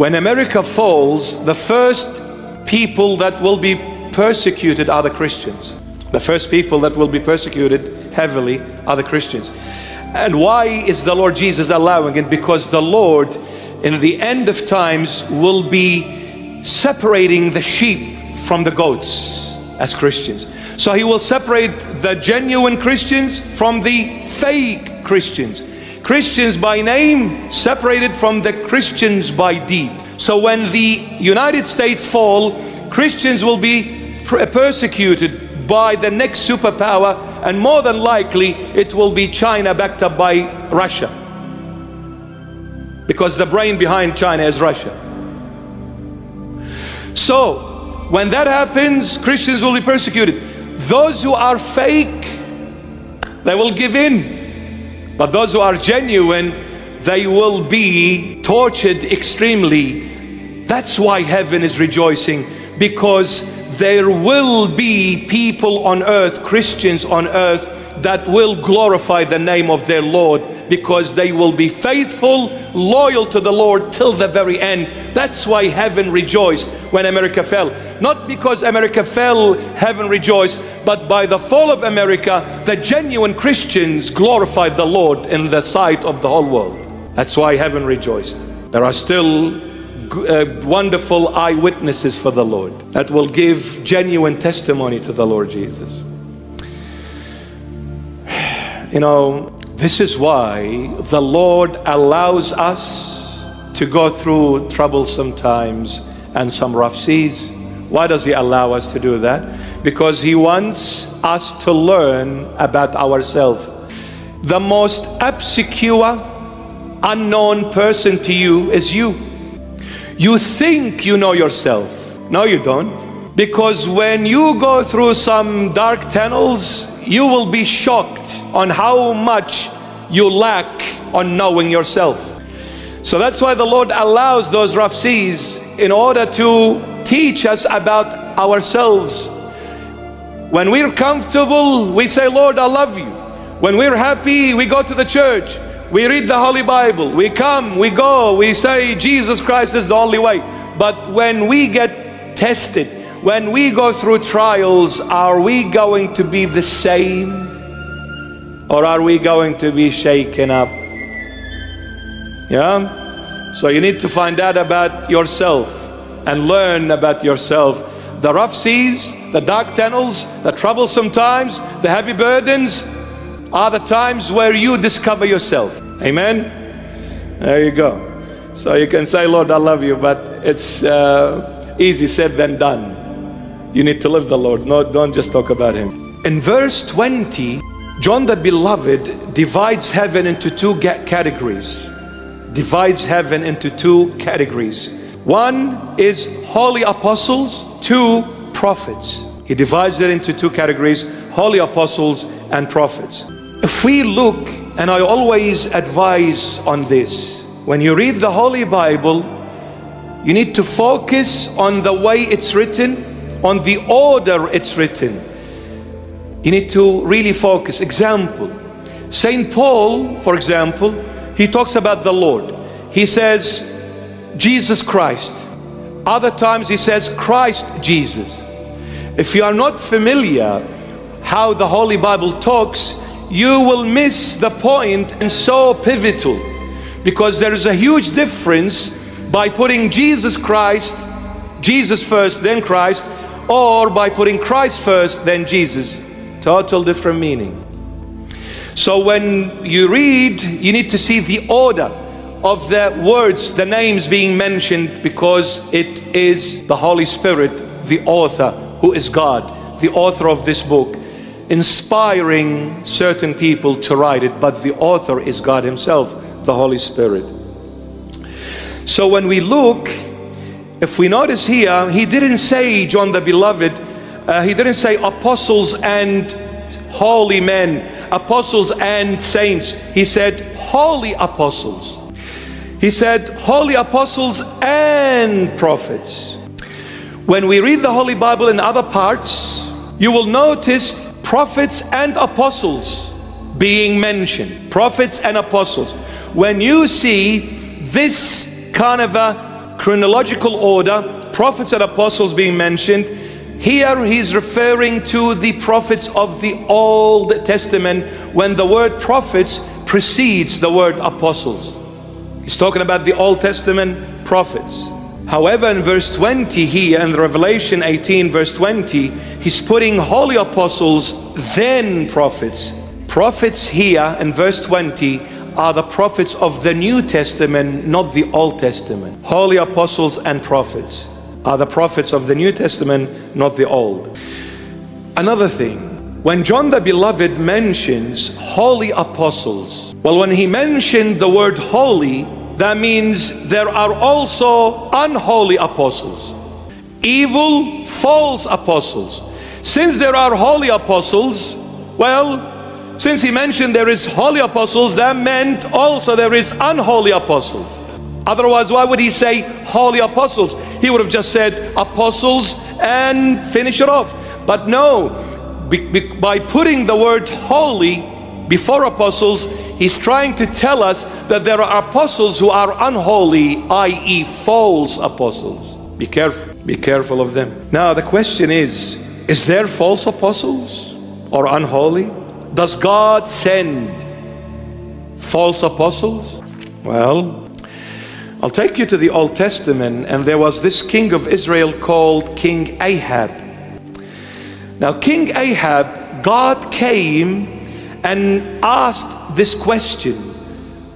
When America falls, the first people that will be persecuted are the Christians. The first people that will be persecuted heavily are the Christians. And why is the Lord Jesus allowing it? Because the Lord, in the end of times, will be separating the sheep from the goats as Christians. So he will separate the genuine Christians from the fake Christians. Christians by name separated from the Christians by deed. So when the United States fall, Christians will be persecuted by the next superpower and more than likely it will be China backed up by Russia. Because the brain behind China is Russia. So when that happens, Christians will be persecuted. Those who are fake, they will give in. But those who are genuine, they will be tortured extremely. That's why heaven is rejoicing because there will be people on earth, Christians on earth, that will glorify the name of their Lord because they will be faithful, loyal to the Lord till the very end. That's why heaven rejoiced when America fell. Not because America fell, heaven rejoiced, but by the fall of America, the genuine Christians glorified the Lord in the sight of the whole world. That's why heaven rejoiced. There are still uh, wonderful eyewitnesses for the Lord that will give genuine testimony to the Lord Jesus. You know, this is why the Lord allows us to go through troublesome times and some rough seas. Why does He allow us to do that? Because He wants us to learn about ourselves. The most obscure, unknown person to you is you. You think you know yourself. No, you don't. Because when you go through some dark tunnels, you will be shocked on how much you lack on knowing yourself. So that's why the Lord allows those rough seas in order to teach us about ourselves. When we're comfortable, we say, Lord, I love you. When we're happy, we go to the church. We read the Holy Bible. We come, we go, we say, Jesus Christ is the only way. But when we get tested, when we go through trials, are we going to be the same? Or are we going to be shaken up? Yeah? So you need to find out about yourself and learn about yourself. The rough seas, the dark tunnels, the troublesome times, the heavy burdens are the times where you discover yourself. Amen? There you go. So you can say, Lord, I love you, but it's uh, easy said than done. You need to live the Lord. No, don't just talk about Him. In verse 20, John the Beloved divides heaven into two categories. Divides heaven into two categories. One is holy apostles, two prophets. He divides it into two categories holy apostles and prophets. If we look, and I always advise on this, when you read the Holy Bible, you need to focus on the way it's written on the order it's written. You need to really focus. Example, St. Paul, for example, he talks about the Lord. He says, Jesus Christ. Other times he says, Christ Jesus. If you are not familiar how the Holy Bible talks, you will miss the point and so pivotal because there is a huge difference by putting Jesus Christ, Jesus first, then Christ, or by putting Christ first, then Jesus. Total different meaning. So when you read, you need to see the order of the words, the names being mentioned, because it is the Holy Spirit, the author, who is God, the author of this book, inspiring certain people to write it, but the author is God Himself, the Holy Spirit. So when we look if we notice here, he didn't say, John the Beloved, uh, he didn't say apostles and holy men, apostles and saints. He said holy apostles. He said holy apostles and prophets. When we read the Holy Bible in other parts, you will notice prophets and apostles being mentioned. Prophets and apostles. When you see this kind of a chronological order, prophets and apostles being mentioned. Here he's referring to the prophets of the Old Testament when the word prophets precedes the word apostles. He's talking about the Old Testament prophets. However, in verse 20 here in Revelation 18, verse 20, he's putting holy apostles, then prophets. Prophets here in verse 20 are the prophets of the New Testament, not the Old Testament. Holy apostles and prophets are the prophets of the New Testament, not the Old. Another thing, when John the Beloved mentions holy apostles, well, when he mentioned the word holy, that means there are also unholy apostles, evil, false apostles. Since there are holy apostles, well, since he mentioned there is holy apostles, that meant also there is unholy apostles. Otherwise, why would he say holy apostles? He would have just said apostles and finish it off. But no, by putting the word holy before apostles, he's trying to tell us that there are apostles who are unholy, i.e., false apostles. Be careful, be careful of them. Now, the question is is there false apostles or unholy? Does God send false apostles? Well, I'll take you to the Old Testament, and there was this king of Israel called King Ahab. Now, King Ahab, God came and asked this question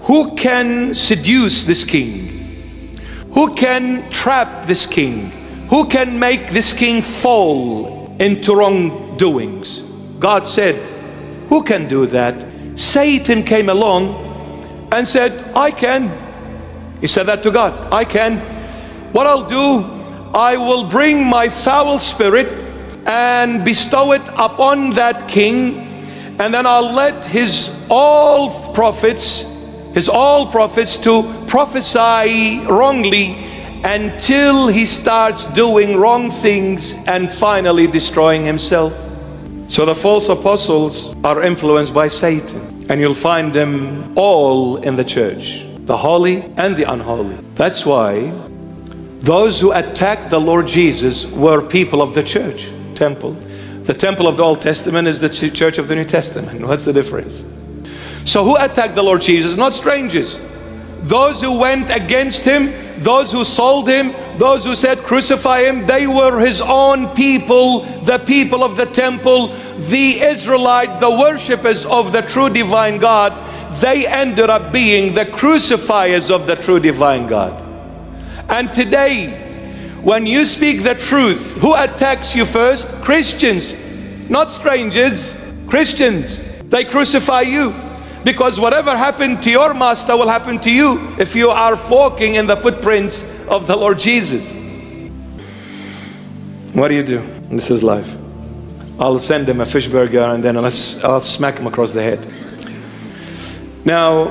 Who can seduce this king? Who can trap this king? Who can make this king fall into wrongdoings? God said, who can do that? Satan came along and said, I can. He said that to God, I can. What I'll do, I will bring my foul spirit and bestow it upon that king, and then I'll let his all prophets, his all prophets to prophesy wrongly until he starts doing wrong things and finally destroying himself. So the false apostles are influenced by Satan, and you'll find them all in the church the holy and the unholy. That's why those who attacked the Lord Jesus were people of the church, temple. The temple of the Old Testament is the church of the New Testament. What's the difference? So, who attacked the Lord Jesus? Not strangers. Those who went against him, those who sold him, those who said crucify him, they were his own people, the people of the temple, the Israelite, the worshippers of the true divine God. They ended up being the crucifiers of the true divine God. And today, when you speak the truth, who attacks you first? Christians, not strangers, Christians. They crucify you. Because whatever happened to your master will happen to you if you are walking in the footprints of the Lord Jesus. What do you do? This is life. I'll send him a fish burger and then I'll, I'll smack him across the head. Now,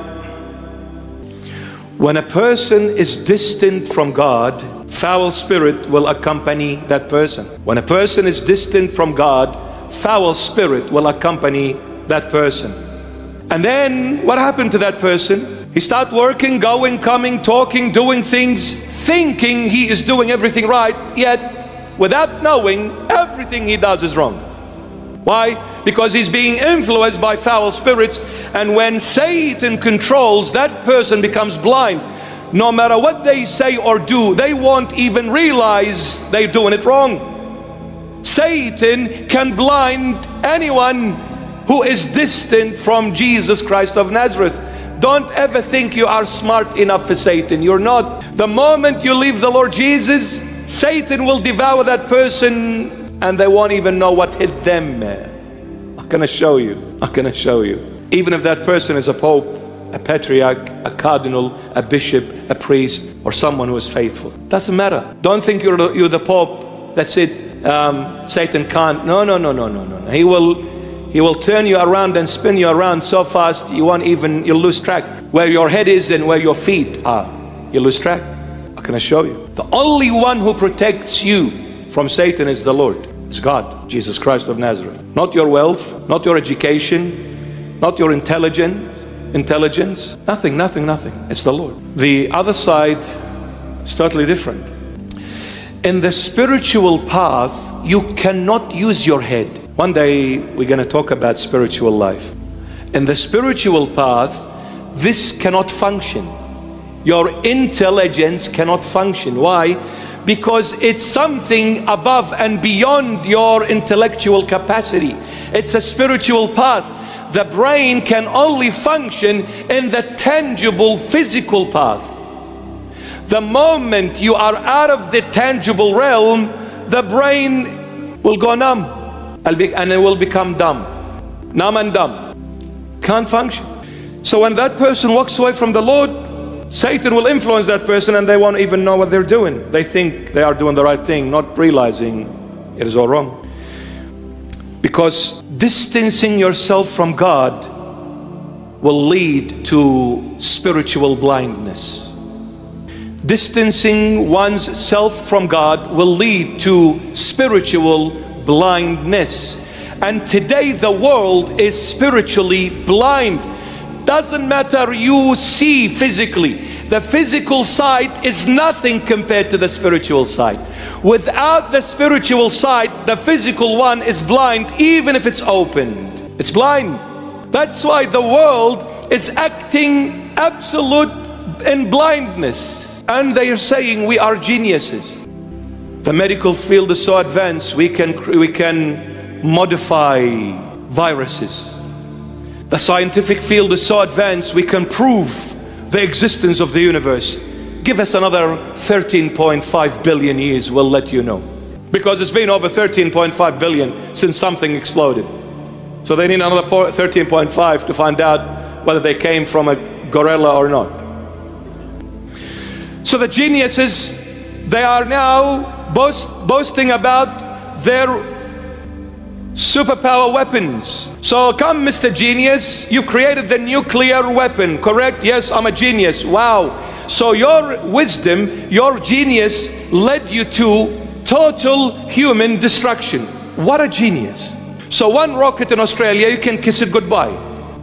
when a person is distant from God, foul spirit will accompany that person. When a person is distant from God, foul spirit will accompany that person. And then what happened to that person? He start working, going, coming, talking, doing things, thinking he is doing everything right, yet without knowing everything he does is wrong. Why? Because he's being influenced by foul spirits, and when Satan controls, that person becomes blind. No matter what they say or do, they won't even realize they're doing it wrong. Satan can blind anyone who is distant from Jesus Christ of Nazareth. Don't ever think you are smart enough for Satan. You're not. The moment you leave the Lord Jesus, Satan will devour that person and they won't even know what hit them. I'm going to show you. I'm going to show you. Even if that person is a pope, a patriarch, a cardinal, a bishop, a priest, or someone who is faithful. Doesn't matter. Don't think you're the, you're the pope. That's it. Um, Satan can't. No, no, no, no, no, no. He will he will turn you around and spin you around so fast you won't even, you'll lose track. Where your head is and where your feet are, you lose track. How can I show you? The only one who protects you from Satan is the Lord. It's God, Jesus Christ of Nazareth. Not your wealth, not your education, not your intelligence, intelligence. Nothing, nothing, nothing. It's the Lord. The other side is totally different. In the spiritual path, you cannot use your head. One day we're going to talk about spiritual life. In the spiritual path, this cannot function. Your intelligence cannot function. Why? Because it's something above and beyond your intellectual capacity. It's a spiritual path. The brain can only function in the tangible physical path. The moment you are out of the tangible realm, the brain will go numb and it will become dumb. Numb and dumb. Can't function. So when that person walks away from the Lord, Satan will influence that person and they won't even know what they're doing. They think they are doing the right thing, not realizing it is all wrong. Because distancing yourself from God will lead to spiritual blindness distancing one's self from God will lead to spiritual blindness. And today the world is spiritually blind. Doesn't matter you see physically. The physical sight is nothing compared to the spiritual sight. Without the spiritual sight, the physical one is blind even if it's opened. It's blind. That's why the world is acting absolute in blindness and they are saying we are geniuses. The medical field is so advanced, we can, we can modify viruses. The scientific field is so advanced, we can prove the existence of the universe. Give us another 13.5 billion years, we'll let you know. Because it's been over 13.5 billion since something exploded. So they need another 13.5 to find out whether they came from a gorilla or not. So the geniuses, they are now boast, boasting about their superpower weapons. So come, Mr. Genius, you've created the nuclear weapon, correct? Yes, I'm a genius. Wow. So your wisdom, your genius led you to total human destruction. What a genius. So one rocket in Australia, you can kiss it goodbye.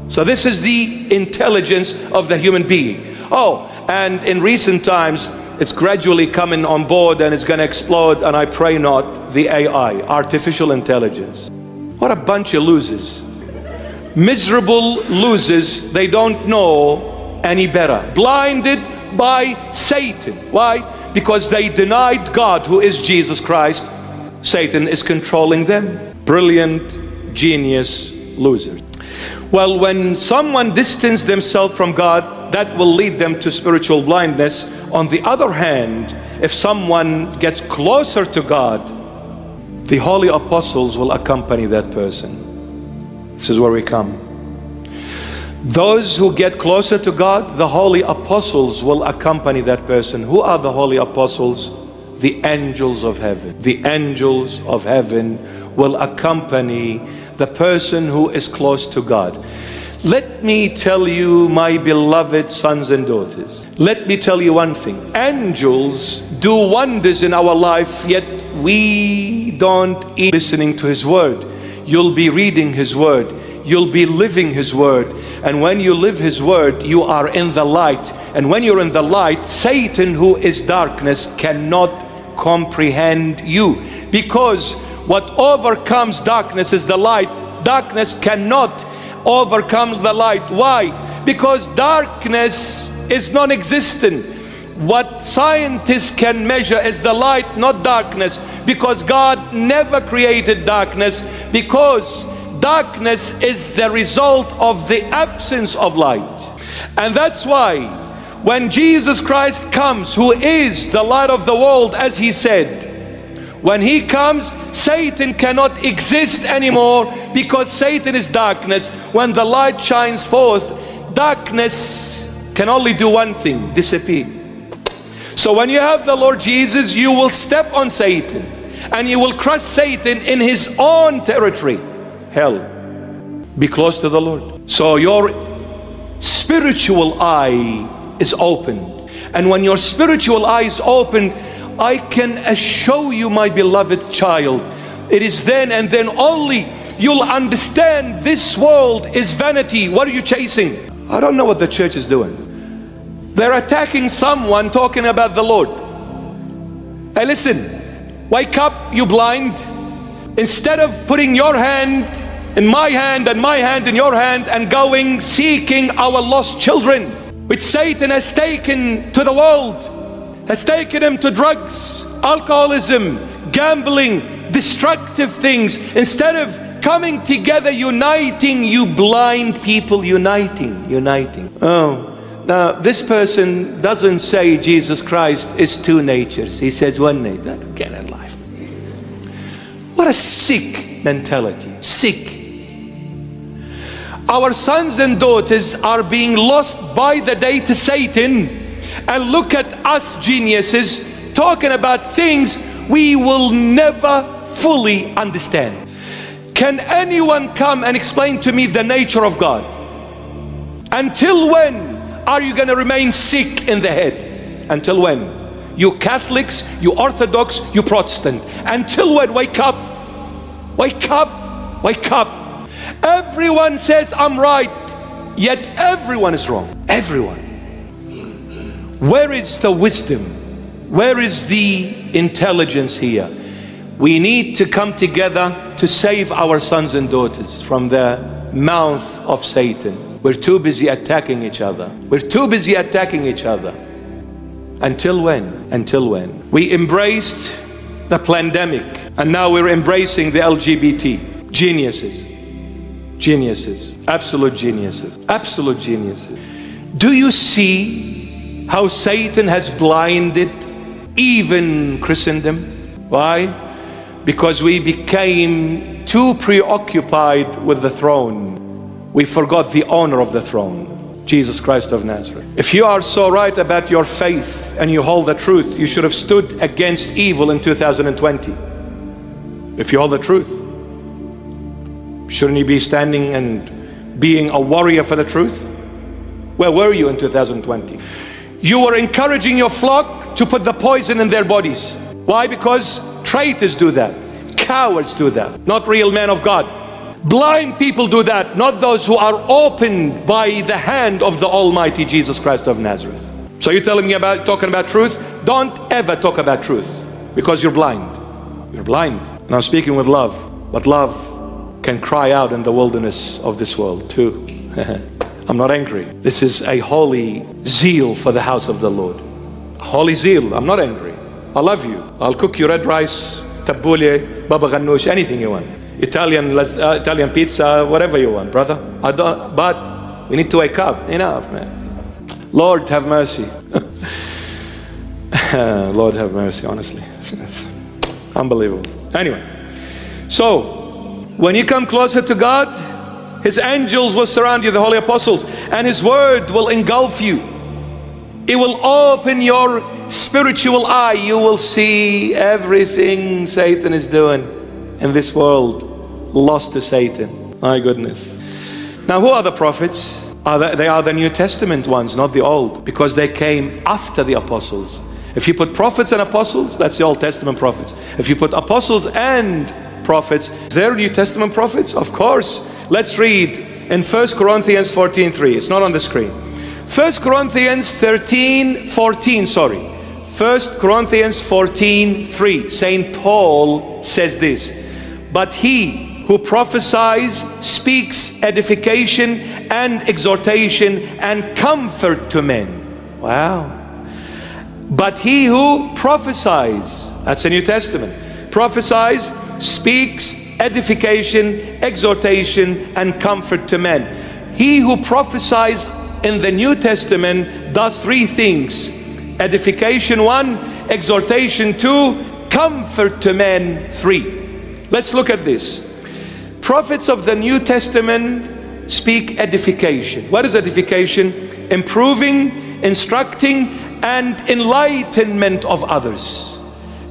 So this is the intelligence of the human being. Oh, and in recent times, it's gradually coming on board and it's going to explode, and I pray not, the AI, artificial intelligence. What a bunch of losers. Miserable losers, they don't know any better. Blinded by Satan. Why? Because they denied God, who is Jesus Christ. Satan is controlling them. Brilliant, genius losers. Well, when someone distances themselves from God, that will lead them to spiritual blindness. On the other hand, if someone gets closer to God, the holy apostles will accompany that person. This is where we come. Those who get closer to God, the holy apostles will accompany that person. Who are the holy apostles? The angels of heaven. The angels of heaven will accompany the person who is close to God. Let me tell you, my beloved sons and daughters, let me tell you one thing. Angels do wonders in our life, yet we don't eat listening to His Word. You'll be reading His Word. You'll be living His Word. And when you live His Word, you are in the light. And when you're in the light, Satan, who is darkness, cannot comprehend you. Because what overcomes darkness is the light. Darkness cannot overcome the light. Why? Because darkness is non existent. What scientists can measure is the light, not darkness, because God never created darkness, because darkness is the result of the absence of light. And that's why when Jesus Christ comes, who is the light of the world, as he said, when he comes, Satan cannot exist anymore because Satan is darkness. When the light shines forth, darkness can only do one thing disappear. So when you have the Lord Jesus, you will step on Satan and you will crush Satan in his own territory, hell. Be close to the Lord. So your spiritual eye is opened. And when your spiritual eye is opened, I can assure you, my beloved child, it is then and then only you'll understand this world is vanity. What are you chasing? I don't know what the church is doing. They're attacking someone talking about the Lord. Hey, listen, wake up, you blind. Instead of putting your hand in my hand and my hand in your hand and going seeking our lost children, which Satan has taken to the world, has taken them to drugs, alcoholism, gambling, destructive things. Instead of coming together, uniting, you blind people, uniting, uniting. Oh. Now, this person doesn't say Jesus Christ is two natures. He says one nature. Get in life. What a sick mentality. Sick. Our sons and daughters are being lost by the day to Satan. And look at us geniuses talking about things we will never fully understand. Can anyone come and explain to me the nature of God? Until when are you going to remain sick in the head? Until when? You Catholics, you Orthodox, you Protestant. Until when? Wake up. Wake up. Wake up. Everyone says I'm right, yet everyone is wrong. Everyone. Where is the wisdom? Where is the intelligence here? We need to come together to save our sons and daughters from the mouth of Satan. We're too busy attacking each other. We're too busy attacking each other. Until when? Until when? We embraced the pandemic and now we're embracing the LGBT. Geniuses. Geniuses. Absolute geniuses. Absolute geniuses. Do you see how Satan has blinded even Christendom? Why? Because we became too preoccupied with the throne. We forgot the owner of the throne. Jesus Christ of Nazareth. If you are so right about your faith and you hold the truth, you should have stood against evil in 2020. If you hold the truth, shouldn't you be standing and being a warrior for the truth? Where were you in 2020? You were encouraging your flock to put the poison in their bodies. Why? Because traitors do that, cowards do that, not real men of God. Blind people do that, not those who are opened by the hand of the Almighty Jesus Christ of Nazareth. So you're telling me about talking about truth? Don't ever talk about truth because you're blind. You're blind. And I'm speaking with love, but love can cry out in the wilderness of this world too. I'm not angry. This is a holy zeal for the house of the Lord. Holy zeal. I'm not angry. I love you. I'll cook you red rice, tabbouleh, baba ganoush, anything you want. Italian, uh, Italian pizza, whatever you want, brother. I don't, but we need to wake up. Enough, man. Lord, have mercy. Lord, have mercy, honestly. It's unbelievable. Anyway, so when you come closer to God, His angels will surround you, the holy apostles, and His word will engulf you. It will open your spiritual eye. You will see everything Satan is doing in this world lost to Satan. My goodness. Now, who are the prophets? Are they, they are the New Testament ones, not the Old, because they came after the apostles. If you put prophets and apostles, that's the Old Testament prophets. If you put apostles and prophets, they're New Testament prophets, of course. Let's read in 1 Corinthians 14 3. It's not on the screen. 1 Corinthians 13 14, sorry. 1 Corinthians 14 3. St. Paul says this, but he who prophesies speaks edification and exhortation and comfort to men. Wow. But he who prophesies, that's the New Testament, prophesies, speaks edification, exhortation, and comfort to men. He who prophesies in the New Testament does three things edification, one, exhortation, two, comfort to men, three. Let's look at this prophets of the New Testament speak edification. What is edification? Improving, instructing, and enlightenment of others.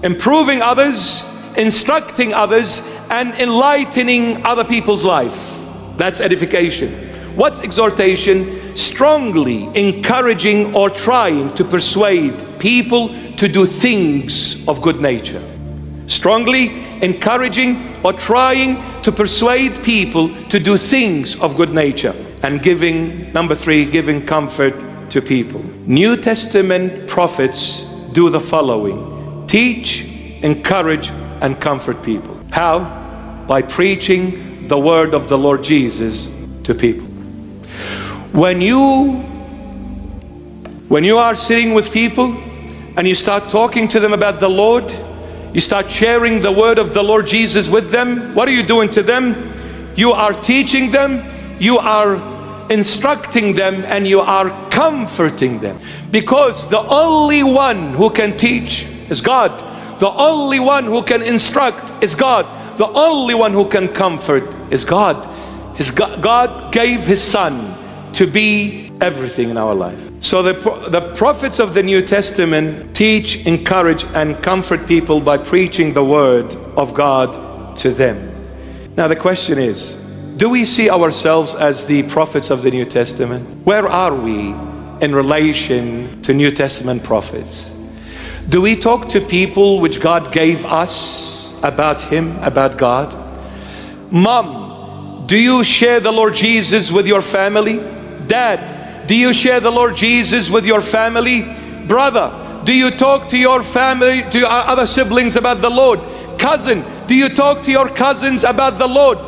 Improving others, instructing others, and enlightening other people's life. That's edification. What's exhortation? Strongly encouraging or trying to persuade people to do things of good nature. Strongly encouraging or trying to persuade people to do things of good nature and giving, number three, giving comfort to people. New Testament prophets do the following teach, encourage, and comfort people. How? By preaching the word of the Lord Jesus to people. When you when you are sitting with people and you start talking to them about the Lord, you start sharing the word of the Lord Jesus with them, what are you doing to them? You are teaching them, you are instructing them, and you are comforting them. Because the only one who can teach is God. The only one who can instruct is God. The only one who can comfort is God. His God gave His Son to be everything in our life. So the, the prophets of the New Testament teach, encourage, and comfort people by preaching the word of God to them. Now the question is, do we see ourselves as the prophets of the New Testament? Where are we in relation to New Testament prophets? Do we talk to people which God gave us about Him, about God? Mom, do you share the Lord Jesus with your family? Dad, do you share the Lord Jesus with your family? Brother, do you talk to your family, to your other siblings about the Lord? Cousin, do you talk to your cousins about the Lord?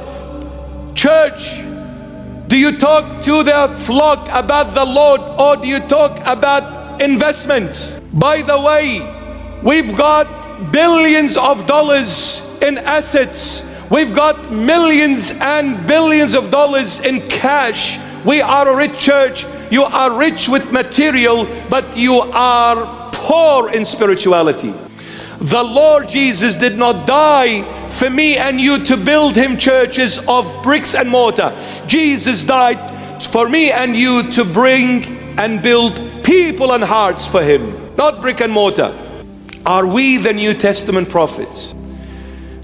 Church, do you talk to the flock about the Lord or do you talk about investments? By the way, we've got billions of dollars in assets. We've got millions and billions of dollars in cash. We are a rich church. You are rich with material, but you are poor in spirituality. The Lord Jesus did not die for me and you to build him churches of bricks and mortar. Jesus died for me and you to bring and build people and hearts for him, not brick and mortar. Are we the New Testament prophets?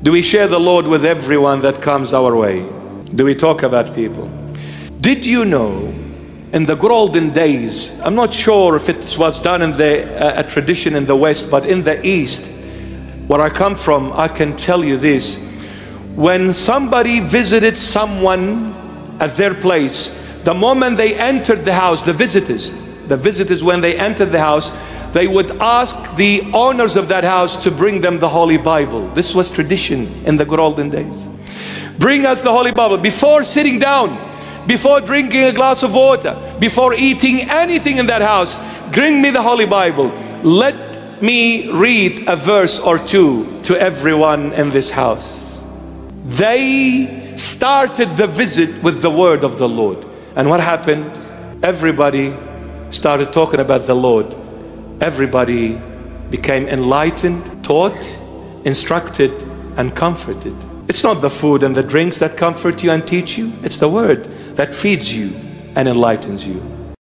Do we share the Lord with everyone that comes our way? Do we talk about people? Did you know in the good olden days, I'm not sure if it was done in the uh, a tradition in the West, but in the East, where I come from, I can tell you this. When somebody visited someone at their place, the moment they entered the house, the visitors, the visitors, when they entered the house, they would ask the owners of that house to bring them the Holy Bible. This was tradition in the good olden days. Bring us the Holy Bible before sitting down before drinking a glass of water, before eating anything in that house, bring me the Holy Bible. Let me read a verse or two to everyone in this house. They started the visit with the word of the Lord. And what happened? Everybody started talking about the Lord. Everybody became enlightened, taught, instructed, and comforted. It's not the food and the drinks that comfort you and teach you, it's the word that feeds you and enlightens you.